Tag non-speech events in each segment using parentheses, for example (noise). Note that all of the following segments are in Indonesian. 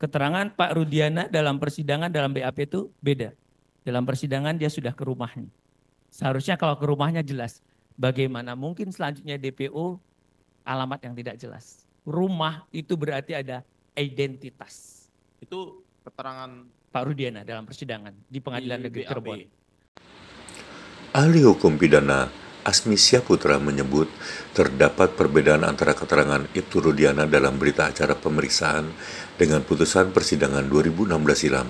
keterangan Pak Rudiana dalam persidangan dalam BAP itu beda. Dalam persidangan dia sudah ke rumahnya. Seharusnya kalau ke rumahnya jelas. Bagaimana mungkin selanjutnya DPO alamat yang tidak jelas. Rumah itu berarti ada identitas. Itu keterangan Pak Rudiana dalam persidangan di Pengadilan di Negeri. Cirebon. Ahli hukum pidana Asmi Syaputra menyebut terdapat perbedaan antara keterangan Ibtu Rudiana dalam berita acara pemeriksaan dengan putusan persidangan 2016 silam.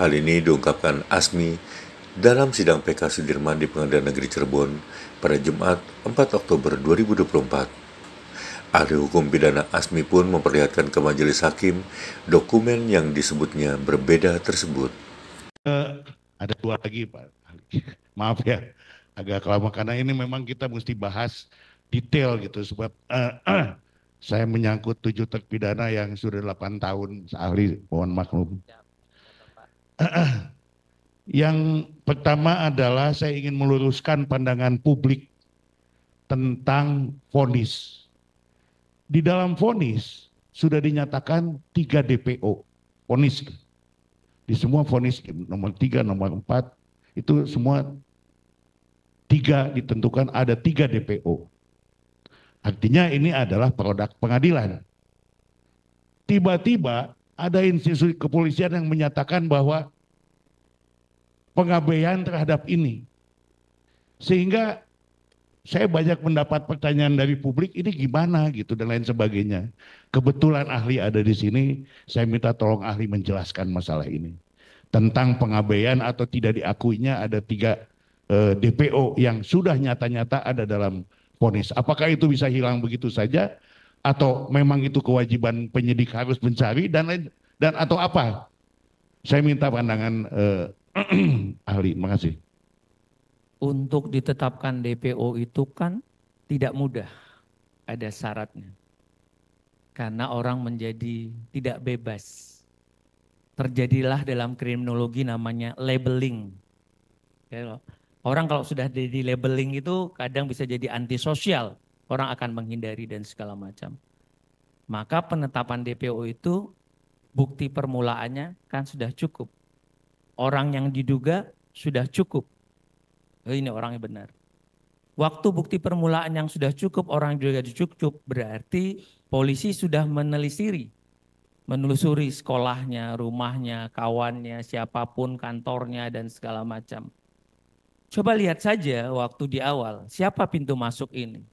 Hal ini diungkapkan Asmi dalam sidang PK Sudirman di Pengadilan Negeri Cirebon pada Jumat 4 Oktober 2024. Ahli hukum pidana Asmi pun memperlihatkan ke majelis hakim dokumen yang disebutnya berbeda tersebut. Eh, ada dua lagi Pak. Maaf ya, agak lama karena ini memang kita mesti bahas detail gitu sebab eh, (clears throat) saya menyangkut tujuh terpidana yang sudah 8 tahun ahli mohon maklum. (clears throat) Yang pertama adalah saya ingin meluruskan pandangan publik tentang vonis. Di dalam vonis sudah dinyatakan tiga DPO, vonis di semua vonis nomor tiga, nomor empat itu semua tiga ditentukan ada tiga DPO. Artinya ini adalah produk pengadilan. Tiba-tiba ada institusi kepolisian yang menyatakan bahwa pengabaian terhadap ini. Sehingga saya banyak mendapat pertanyaan dari publik ini gimana gitu dan lain sebagainya. Kebetulan ahli ada di sini, saya minta tolong ahli menjelaskan masalah ini. Tentang pengabaian atau tidak diakuinya ada tiga eh, DPO yang sudah nyata-nyata ada dalam vonis. Apakah itu bisa hilang begitu saja atau memang itu kewajiban penyidik harus mencari dan lain dan atau apa? Saya minta pandangan eh, (clears throat) ahli. Terima kasih. Untuk ditetapkan DPO itu kan tidak mudah. Ada syaratnya. Karena orang menjadi tidak bebas. Terjadilah dalam kriminologi namanya labeling. Orang kalau sudah di labeling itu kadang bisa jadi antisosial. Orang akan menghindari dan segala macam. Maka penetapan DPO itu bukti permulaannya kan sudah cukup. Orang yang diduga sudah cukup. Oh, ini orangnya benar. Waktu bukti permulaan yang sudah cukup, orang juga cukup, berarti polisi sudah menelisiri, menelusuri sekolahnya, rumahnya, kawannya, siapa pun, kantornya, dan segala macam. Coba lihat saja waktu di awal, siapa pintu masuk ini?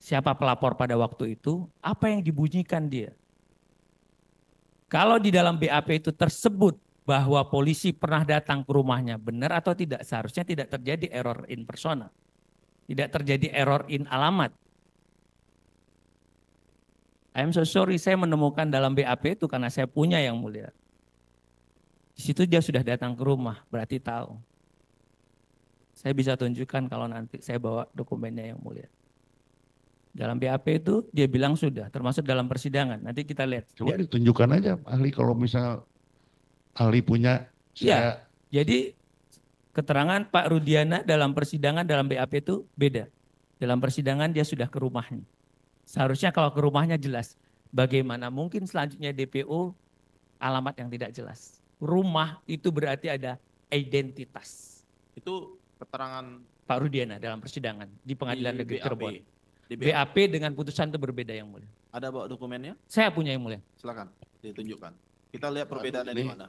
Siapa pelapor pada waktu itu? Apa yang dibunyikan dia? Kalau di dalam BAP itu tersebut bahwa polisi pernah datang ke rumahnya benar atau tidak seharusnya tidak terjadi error in persona tidak terjadi error in alamat I'm so sorry saya menemukan dalam BAP itu karena saya punya yang mulia di situ dia sudah datang ke rumah berarti tahu saya bisa tunjukkan kalau nanti saya bawa dokumennya yang mulia dalam BAP itu dia bilang sudah termasuk dalam persidangan nanti kita lihat Coba ditunjukkan aja ahli kalau misal ahli punya Iya. saya Jadi keterangan Pak Rudiana dalam persidangan dalam BAP itu beda. Dalam persidangan dia sudah ke rumahnya. Seharusnya kalau ke rumahnya jelas. Bagaimana mungkin selanjutnya DPO alamat yang tidak jelas. Rumah itu berarti ada identitas. itu keterangan Pak Rudiana dalam persidangan di Pengadilan di Negeri BAP. Cirebon. Di BAP. BAP dengan putusan itu berbeda yang mulia. Ada bawa dokumennya? Saya punya yang mulia. Silakan ditunjukkan. Kita lihat perbedaannya di mana.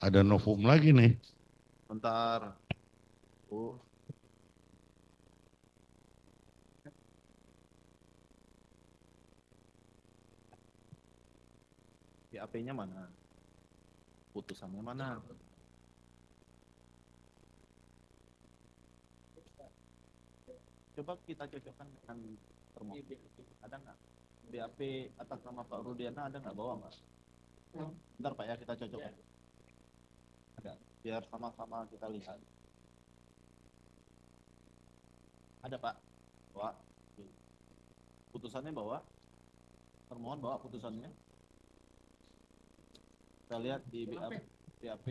ada novum lagi nih. Bentar. Oh. BAP-nya mana? Putusannya mana? Coba kita cocokkan dengan termo. Ada nggak? BAP atas nama Pak Rudiana ada nggak bawa nggak? Bentar Pak ya kita cocokkan. Ada. Biar sama-sama kita lihat. Ada Pak. Bawa. Putusannya bawa. Termohon bawa putusannya. Kita lihat di BAP, BAP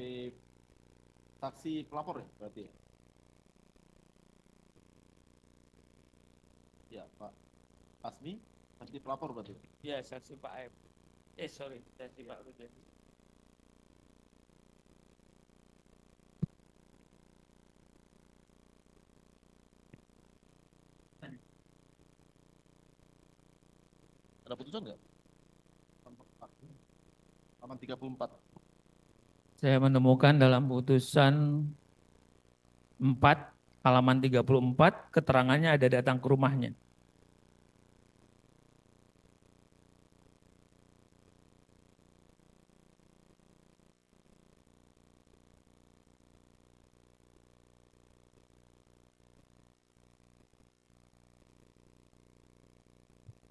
saksi pelapor ya berarti. ya? Ya Pak. Asmi, saksi pelapor berarti. Ya, saksi Pak Aib. Eh sorry, saya si Pak Rudi. Ada putusan nggak? Halaman 34. Saya menemukan dalam putusan 4 halaman 34 keterangannya ada datang ke rumahnya.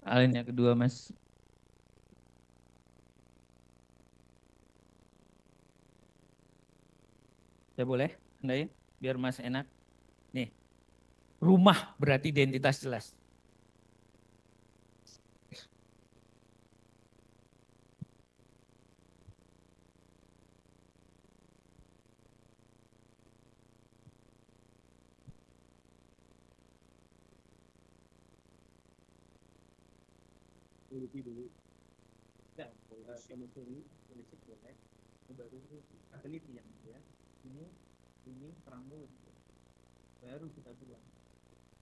Alinea kedua, Mas. Saya boleh tandain biar Mas enak. Nih. Rumah berarti identitas jelas. penelitian ya ini ini pramu baru kita bilang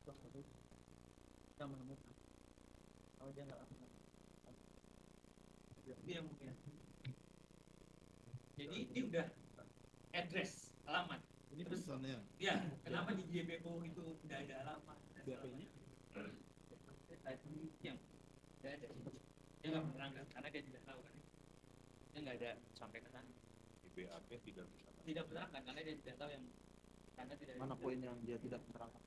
terus baru kita menemukan. Kalau dia nggak lakukan dia mungkin. Jadi ini udah address alamat. Ini pesannya. ya kenapa di JPO itu udah ada alamat BAP-nya? yang dia ada dia nggak menerangkan karena dia tidak tahu kan? Dia nggak ada sampai ke sana. BAP tidak bisa. tidak menerangkan karena dia tidak tahu yang karena tidak Mana poin yang dia tidak menerangkan?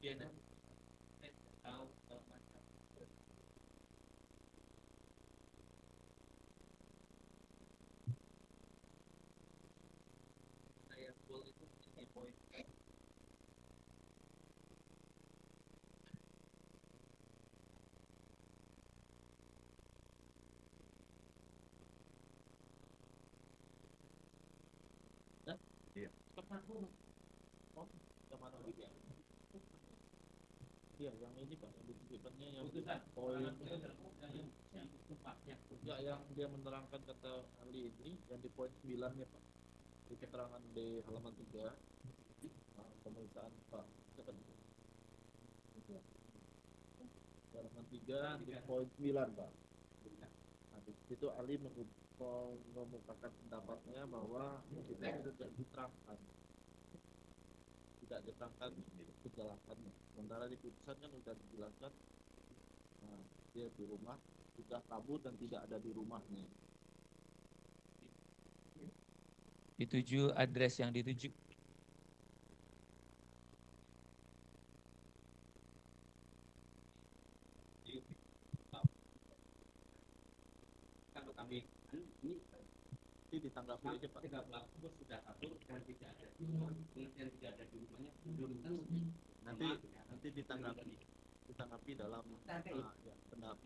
Dia nak saya tahu kalau macam saya full itu jadi poin Ke mana? Oh, ke mana lagi ya? Iya, yang ini pak, yang bukunya yang poin yang yang yang sumpah yang Ya, yang dia menerangkan kata ahli ini yang di poin 9 ya Pak. Di keterangan di halaman 3 nah, pemeriksaan Pak. Cepat. Di halaman 3 di poin 9 Pak. Nah, di situ ahli mengu- mengemukakan pendapatnya bahwa kita itu tidak diterangkan tidak diterangkan kejelasannya. Sementara di putusan kan sudah dijelaskan nah, dia di rumah sudah kabur dan tidak ada di rumahnya. dituju address yang dituju kalau kami ini Ini ditanggapi aja Pak. tiga pelaku sudah kabur dan tidak ada di rumah. Dan tidak ada di rumahnya belum tentu Nanti nanti ditanggapi ditanggapi dalam. Ah, ya, pendapat